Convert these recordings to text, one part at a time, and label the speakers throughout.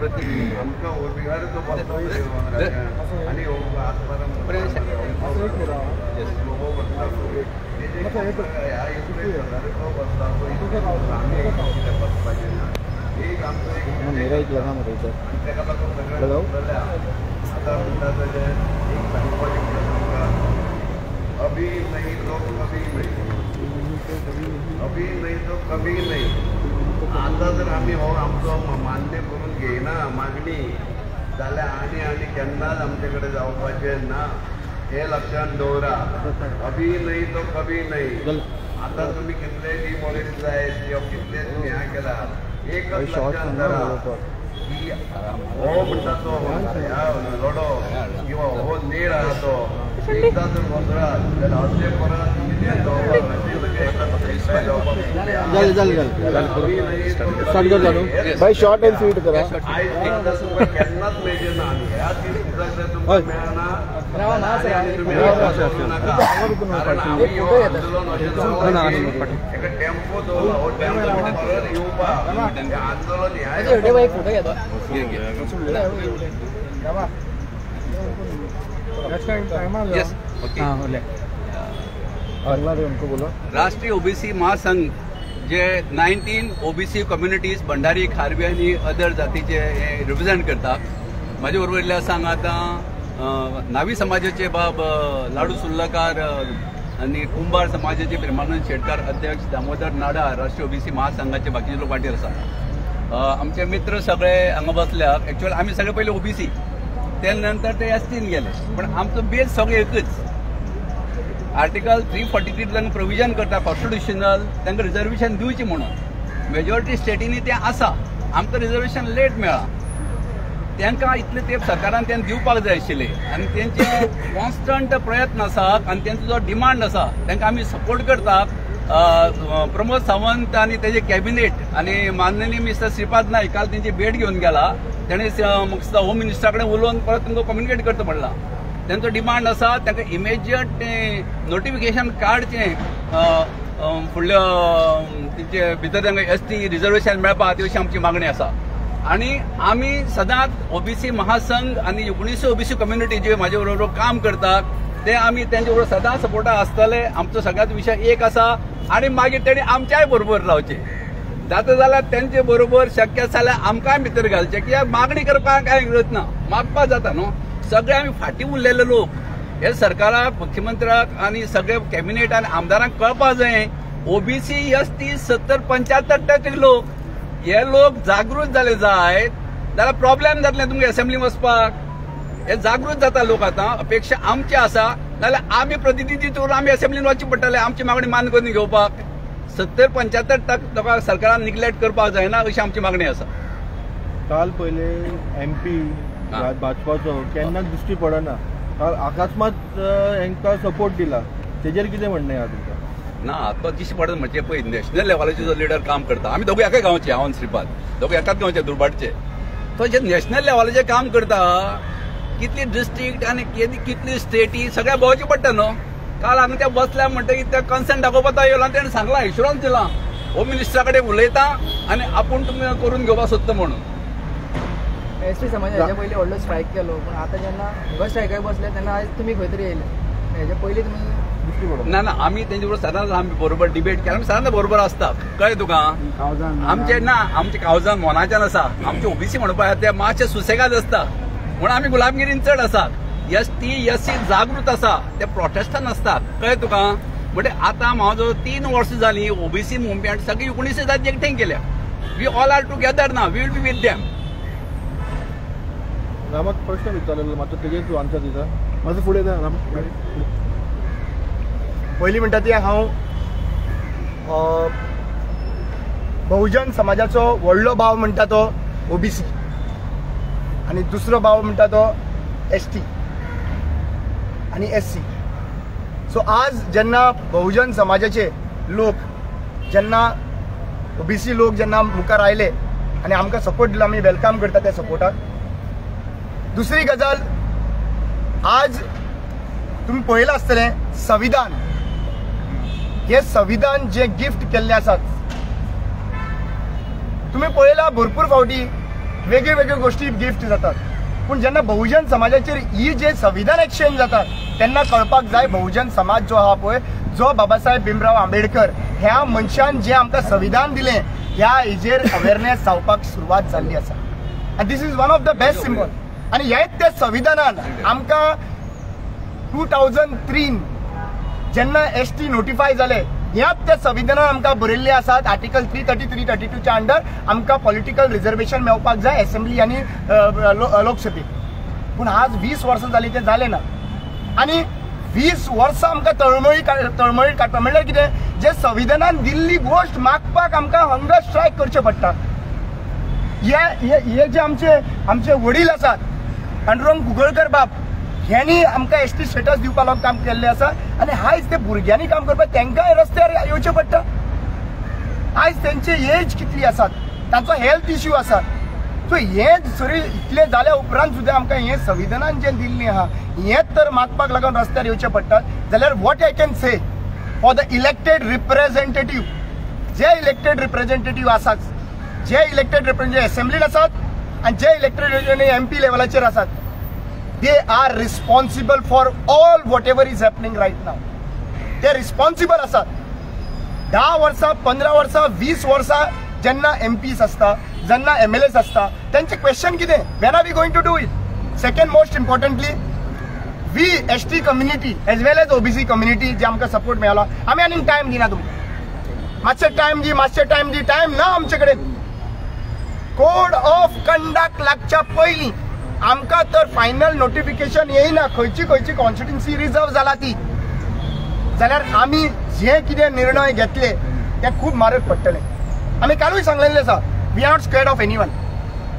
Speaker 1: प्रतीक
Speaker 2: आमकां ओबिगाराचो बसलो आनी आजपर्यंत लोगो बसता तेजे ह्या इकडे तो बसता आमी कितें बसपाचें ना एक आमचो एक
Speaker 3: मेरा एक लगा मरे इधर।
Speaker 2: तेका लागून सगळें
Speaker 3: लगाव.
Speaker 2: उरलेलें आहा. आतां म्हणटा तेजें एक सांगपाचें म्हणटा तुमकां अभी नहीं तो कभी नहीं। अभी नहीं तो कभी नहीं। आता जर आमी हो आमचो मान्य करून घेयना मागणी जाल्यार आनी आनी केन्नाच आमचे कडेन जावपाचें ना हे लक्षात दवरा अभी नाही तो कभी नाही. आता तुम्ही कितले डिमॉनिटायज किंवा कितले तुम्ही ह्या केला एकच लक्षात धरा. की हो म्हणटा तो ह्या लढो किंवा हो नेर आहा तो एकदा जर जाल्यार अर्दे परत कितें जल्दी
Speaker 3: जल्दी जल्दी। जल्दी भाई शॉर्ट एंड स्वीट करा।
Speaker 2: आंदोलन
Speaker 1: राष्ट्रीय ओबीसी महासंघ जे nineteen OBC communities Bhandari Kharvi आनी अदर जातीचे हे रिप्रेझेंट करता म्हाजे बरोबर इल्ले आसा हांगा आतां नावी समाजाचे बाब लाडू सुर्लकार आनी कुंभार समाजाचे प्रेमानंद शेटकार अध्यक्ष दामोदर नाडा राष्ट्रीय ओबीसी महासंघाचे बाकीचे लोक वाटेर आसा आमचे मित्र सगळे हांगा बसल्या एक्चुअल आमी सगळे पयलीं ओबीसी. ते नंतर ते एसटीन गेले. पण आमचो बेस सगळें एकच. आर्टिकल थ्री फोर्टी थ्रीतल्यान प्रोविजन करता कॉन्स्टिट्युशनल तांकां रिजर्वेशन दिवची म्हणून. मेजॉरिटी स्टेटींनी तें आसा आमकां रिजर्वेशन लेट मेळ्ळा तांकां इतले तेंप सरकारान तें दिवपाक जाय आशिल्लें आनी तेंचे कॉन्स्टंट प्रयत्न आसात आनी तेंचो जो डिमांड आसा तांकां आमी सपोर्ट करतात. प्रमोद सावंत आनी तेजे कॅबिनेट आनी माननीय मिस्टर श्रीपाद नायक काल तेंची भेट घेवन गेला. तेणें म्हाका दिसता होम मिनिस्टरा कडेन उलोवन परत तुमकां कम्युनिकेट करता पडला तेंचो डिमांड आसा तांकां इमिजिएट तें नोटिफिकेशन काडचें फुडल्या तिचे तेंचे भितर तांकां एस टी रिजर्वेशन मेळपा ती अशी आमची मागणी आसा आणि आमी सदांच ओबीसी महासंघ आनी एकुणीसशे ओबीसी कम्युनिटी जे म्हाजे बरोबर काम करतात ते आमी तेंचे बरोबर सदांच सपोर्टा आसतले आमचो सगळ्यात विशय एक आसा आनी मागीर तेणी आमच्याय बरोबर रावचे जाता जाल्यार तेंचे बरोबर शक्य जाल्यार आमकांय भितर घालचे कित्याक मागणी करपाक कांय गरज ना. मागपाक जाता न्हू सगळे आमी फाटीं उरलेले लोक. हे सरकाराक मुख्यमंत्र्याक आनी सगळे कॅबिनेट आनी आमदारांक कळपाक जाय ओबीसी एस टी सत्तर पंच्याहत्तर टक्के लोक. हे लोक जागृत जाले जायत. जाल्यार प्रॉब्लेम जातले तुमगे असेंब्ली वचपाक हे जागृत जाता लोक आतां. अपेक्षा आमची आसा नाल्यार आमी प्रतिनिधी करून आमी असेंब्लीन वचचे पडटले आमची मागणी मान करून घेवपाक. सत्तर पंच्याहत्तर टक्के लोकांक सरकारान निग्लेक्ट करपाक जायना अशी आमची मागणी आसा
Speaker 3: काल पहिले एम पी भाजपाचो केन्नाच दिश्टी पडना. काल अकस्मात हांकां सपोर्ट दिला. तेजेर कितें म्हणणें आहा तुमकां
Speaker 1: ना आतां दिश्टी पडत म्हणजे पळय नॅशनल लेवलाचे जो लिडर काम करता आमी दोघे एका गांवचे हांव श्रीपाद. दोघे एकाच गांवचे दुर्भाटचे. तो जे नॅशनल लेवलाचेर काम करता कितली डिस्ट्रिक्ट आनी कितली स्टेटी सगळ्या भोंवची पडटा न्हू काल हांगा ते बसल्या म्हणटकीर ते कन्सर्न दाखोवपाक येयलो आनी तेणें सांगला इन्शुरन्स दिला. होम मिनिस्टरा कडेन उलयता आनी आपूण तुमी करून घेवपाक सोदता म्हणून.
Speaker 4: एस टी समाज हेच्या पयलीं व्हडलो स्ट्रायक केलो पूण आतां जेन्ना ह्यो स्ट्रायकाक बसले तेन्ना आयज तुमी खंय तरी येयले हेच्या पयलीं तुमी
Speaker 3: दिश्टी पडना
Speaker 1: ना ना आमी तेंचे बरोबर सदांच आमी बरोबर डिबेट केला. आमी सदांच बरोबर आसता कळ्ळें तुका? आमचे ना आमचे कावजान मोनाच्यान आसा आमचे ओबीसी म्हणपाक ते मातशे सुसेगाद आसता म्हणून आमी गुलामगिरीन चड आसात एस टी एस सी जागृत आसा ते प्रोटेस्टान आसतात कळ्ळें तुका? म्हणजे आतां म्हाजो तीन वर्सां जालीं ओबीसी मुवमेंट सगळी एकुणीशे जाती एकठांय केल्या. वी ऑल आर टुगेदर ना we will be with them
Speaker 3: रामाक प्रश्न विचारलेलो मात्र तेजेर तूं आन्सर दिता मातसो फुडें जा राम.
Speaker 5: पयलीं म्हणटा ती हांव. बहुजन समाजाचो व्हडलो भाव म्हणटा तो ओबीसी. आनी दुसरो भाव म्हणटा तो एस टी आनी एस सी सो आज जेन्ना बहुजन समाजाचे लोक जेन्ना ओबीसी लोक जेन्ना मुखार आयले आनी आमकां सपोर्ट दिलो आमी वेलकम करता त्या सपोर्टाक दुसरी गजाल आज तुम्ही पळयलां आसतलें संविधान. हे संविधान जे गिफ्ट केल्ले आसात तुम्ही पळयलां भरपूर फावटी वेगळ्यो वेगळ्यो गोष्टी गिफ्ट जातात. पूण जेन्ना बहुजन समाजाचेर ही जे संविधान एक्सचेंज जातात तेन्ना कळपाक जाय बहुजन समाज जो आहा पळय जो बाबासाहेब भीमराव आंबेडकर ह्या मनशान जे आमकां संविधान दिलें ह्या हेजेर अवेरनेस जावपाक सुरवात जाल्ली आसा. आनी this is one of the best symbol आनी हेच त्या संविधानान आमकां टू थावजंड थ्रीन जेन्ना एस टी नोटिफाय जाले ह्याच त्या संविधानान आमकां बरयल्ले आसात. Article three thirty three thirty टूच्या under आमकां पॉलिटिकल रिजर्वेशन मेळपाक जाय असेंब्ली आनी लोकसभेक पूण आज वीस वर्सां जाली तें जालें ना. आनी वीस वर्सां आमकां तळमळी तळमळी काडटा म्हणल्यार कितें? जे संविधानान दिल्ली गोश्ट मागपाक आमकां हंगर स्ट्रायक करचें पडटा. हे- हे जे आमचे आमचे वडील आसात पांडुरंग कुंकळकर बाब ह्यांनी आमकां एस टी स्टेटस दिवपा लागून काम केल्लें आसा आनी आयज ते भुरग्यांनी काम करपाक तांकांय रस्त्यार येवचें पडटा आयज तेंचे एज कितली आसात तांचो हेल्थ इश्यू आसा सो हें सरी इतलें जाल्या उपरांत सुद्दां आमकां हें संविधानान जें दिल्लें आहा हेंच तर मागपाक लागून रस्त्यार येवचें पडटा जाल्यार what I can say for the elected representative जे इलेक्टेड रिप्रेझेंटेटीव आसात जे इलेक्टेड रिप्रेझेंटेटीव असेंब्लीन आसात आनी जे इलेक्टेड एम पी लेवलाचेर आसात they are responsible for all whatever is happening right now ते रिस्पॉन्सिबल आसात धा वर्सां पंदरा वर्सां वीस वर्सां जेन्ना एम पीस आसता जेन्ना एम एल एस आसता त्यांचे क्वेश्चन कितें when are we going to do it second most importantly we S T community as well as OBC community जे आमकां सपोर्ट मेळला आमी आनीक टायम दिना तुमकां. मातशे टायम दी मातशे टायम दी टायम ना आमचे कडेन कोड ऑफ कंडक्ट लागच्या पयलीं आमकां तर फायनल नोटिफिकेशन येयना खंयची खंयची कॉन्स्टिट्युन्सी रिजर्व जाला ती. जाल्यार आमी जे कितें निर्णय घेतले ते खूब म्हारग पडटले आमी कालूय सांगलेले आसा we are not scared of anyone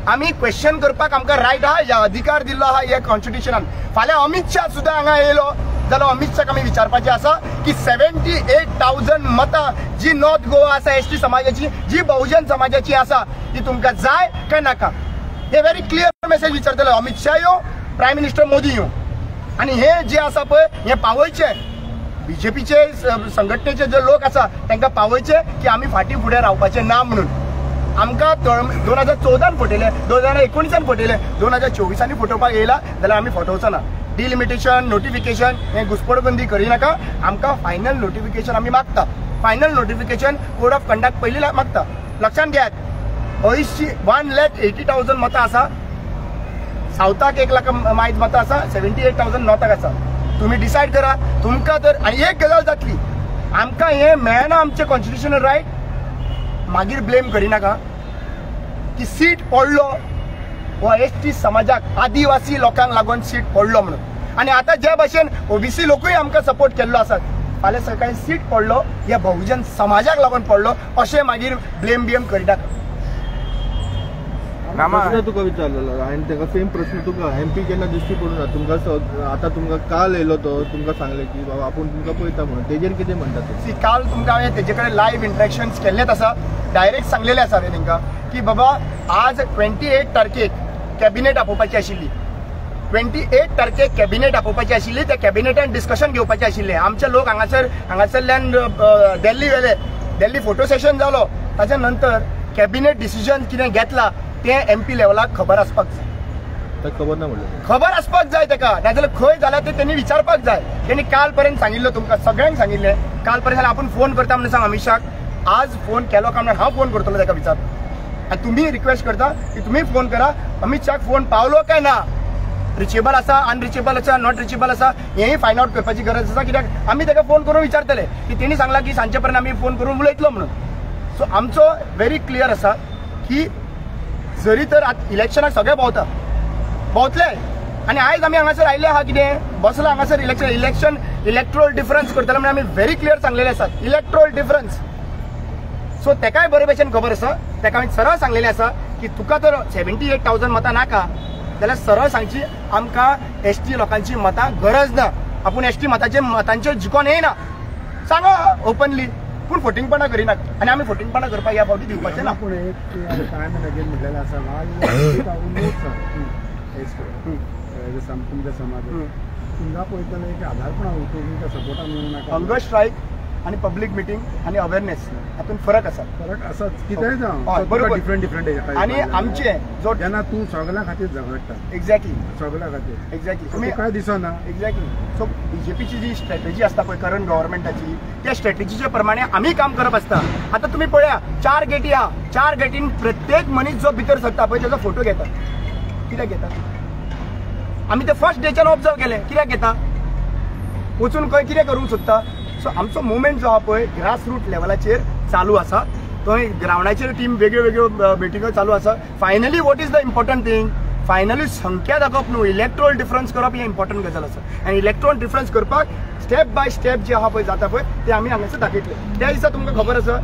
Speaker 5: आमी क्वेश्चन करपाक आमकां रायट आहा या अधिकार दिल्लो आहा हे कॉन्स्टिट्युशनान फाल्यां अमित शाह सुद्दां हांगा येयलो. जाल्यार अमित शाह आमी विचारपाचें आसा की सेव्हन्टी एट थावजंड मतां जी नॉर्थ गोवा आसा एस टी समाजाची जी बहुजन समाजाची आसा ती तुमकां जाय काय नाका? हे व्हेरी क्लियर मेसेज विचारतलो अमित शाह यो प्रायम मिनिस्टर मोदी यो. आनी हे जे आसा पळय हे पावयचे. बीजेपीचे संघटनेचे जे लोक आसा तांकां पावयचे की आमी फाटीं फुडें रावपाचे ना म्हणून. आमकां दोन हजार चौदान फटयले दोन हजार एकोणीसान फटयले दोन हजार चोवीसांनी फटोवपाक येयला जाल्यार आमी फटोवचो ना. डिलिमिटेशन नोटिफिकेशन हे घुसपडबंदी करिनाका आमकां फायनल नोटिफिकेशन आमी मागता. Final notification code of conduct पहिली मागता. लक्षांत घेयात अंयशी वन लॅक एटी थावजंड मतां आसा सावथाक एक लाख मायज मतां आसा सेव्हन्टी एट थावजंड नॉर्थाक आसा तुमी डिसायड करा. तुमकां तर आनी एक गजाल जातली. आमकां हें मेळना आमचें कॉन्स्टिट्युशनल रायट मागीर ब्लेम करिनाका की सीट पडलो. हो एस टी समाजाक आदिवासी लोकांक लागून सीट पडलो म्हणून. आनी आतां जे भाशेन ओबीसी लोकूय आमकां सपोर्ट केल्लो आसात फाल्यां सकाळी सीट पडलो ह्या बहुजन समाजाक लागून पडलो अशें मागीर ब्लेम बिएम करिनाका
Speaker 3: प्रश्न तुका विचारलेलो आनी ताका सेम प्रश्न तुका एम पी केन्ना दिश्टी पडूना तुमकां स- आतां तुमकां काल येयलो तो तुमकां सांगले की बाबा आपूण तुमकां पळयता म्हणून. तेजेर कितें म्हणटा तूं?
Speaker 5: सी काल तुमकां हांवें तेजे कडेन लायव्ह इंट्रॅक्शन्स केल्लेच आसा डायरेक्ट सांगलेले आसा हांवें तांकां की बाबा आज ट्वेंटी एट तारखेक कॅबिनेट आपोवपाची आशिल्ली ट्वेंटी एट तारखेक कॅबिनेट आपोवपाची आशिल्ली त्या कॅबिनेटान डिस्कशन घेवपाचें आशिल्लें आमचे लोक हांगासर हांगासरल्यान दिल्ली गेले. दिल्ली फोटो सेशन जालो. ताच्या नंतर कॅबिनेट डिसिजन कितें घेतला तें एम पी लेवलाक खबर आसपाक जाय.
Speaker 3: खबर ना म्हणलें.
Speaker 5: खबर आसपाक जाय ताका. नाजाल्यार खंय जाल्यार ते त्यांनी विचारपाक जाय. त्यांनी काल पर्यंत सांगिल्लो तुमकां सगळ्यांक सांगिल्लें. काल पर्यंत आपूण फोन करता म्हणून सांग अमित शाक आज फोन केलो काय म्हणून हांव फोन करतलो ताका विचार आनी तुमी रिक्वेस्ट करता की तुमी फोन करा. अमित शाक फोन पावलो काय ना? रिचेबल आसा अनरिचेबल आसा नॉट रिचेबल आसा हेंय फायंड आउट करपाची गरज आसा कित्याक आमी ताका फोन करून विचारतले. की तेणी सांगला की सांचे पर्यंत आमी फोन करून उलयतलो म्हणून. सो आमचो व्हेरी क्लियर आसा की जरी तर आत- इलेक्शनाक सगळे भोंवता भोंवतले आनी आयज आमी हांगासर आयले आहा कितें बसला हांगासर इलेक्शन इलेक्शन इलेक्ट्रोल डिफरन्स करतले म्हणून आमी व्हेरी क्लियर सांगलेले आसात इलेक्ट्रोल डिफरन्स सो तेकाय बरे भशेन खबर आसा तेका हांवें सरळ सांगलेलें आसा की तुका तर सेव्हन्टी एट थावजंड मतां नाका. जाल्यार सरळ सांगची आमकां एस टी लोकांची मतां गरज ना. आपूण एस टी मताचे मतांचेर जिखोन येयना सांगा ओपनली पूण फटिंगपणां करिनाका आनी आमी फटिंगपणां करपाक ह्या फावटी दिवपाचे ना.
Speaker 6: पूण एक टायम म्हटलेलें आसा तुमच्या समाज. तुमकां पळयतले एक आधारपणा तुमकां सपोर्टान मेळूं नाका.
Speaker 5: हंगर स्ट्रायक आणि पब्लीक मिटींग आणि अवेअरनेस हातून फरक आसा
Speaker 6: फरक असोच. कितेंय जावं तुका
Speaker 5: बरोबर.
Speaker 6: डिफरंट डिफरंट
Speaker 5: आणि. आमचे जो
Speaker 6: जेन्ना तूं सगळ्या खातीर झगडटा
Speaker 5: एक्झॅक्टली
Speaker 6: सगळ्या खातीर.
Speaker 5: एक्झॅक्टली
Speaker 6: काय दिसना?
Speaker 5: एक्झॅक्टली सो बीजेपीची जी स्ट्रॅटेजी असता पळय करंट गव्हर्नमेंटाची त्या स्ट्रॅटेजीच्या प्रमाणे आम्ही काम करप आसता आता तुम्ही पळया चार गेटी आहा चार गेटीन प्रत्येक मनीस जो भितर सरता पळय त्याचा फोटो घेतात कित्याक घेतात आम्ही ते फर्स्ट डेच्यान ऑब्जर्व केले. कित्याक घेता? वचून खंय कितें करूंक सोदता सो आमचो मुवमेंट जो आहा पळय ग्रास रूट लेवलाचेर चालू आसा थंय ग्रावंडाचेर टीम वेगळ्यो वेगळ्यो मिटिंगो चालू आसा finally what is the important thing finally संख्या दाखोवप न्हू. इलेक्ट्रोल डिफरन्स करप हें इम्पॉर्टंट गजाल आसा आनी इलेक्ट्रोल डिफरन्स करपाक स्टेप बाय स्टेप जे आहा पळय जाता पळय ते आमी हांगासर दाखयतले. त्या दिसा तुमकां खबर आसा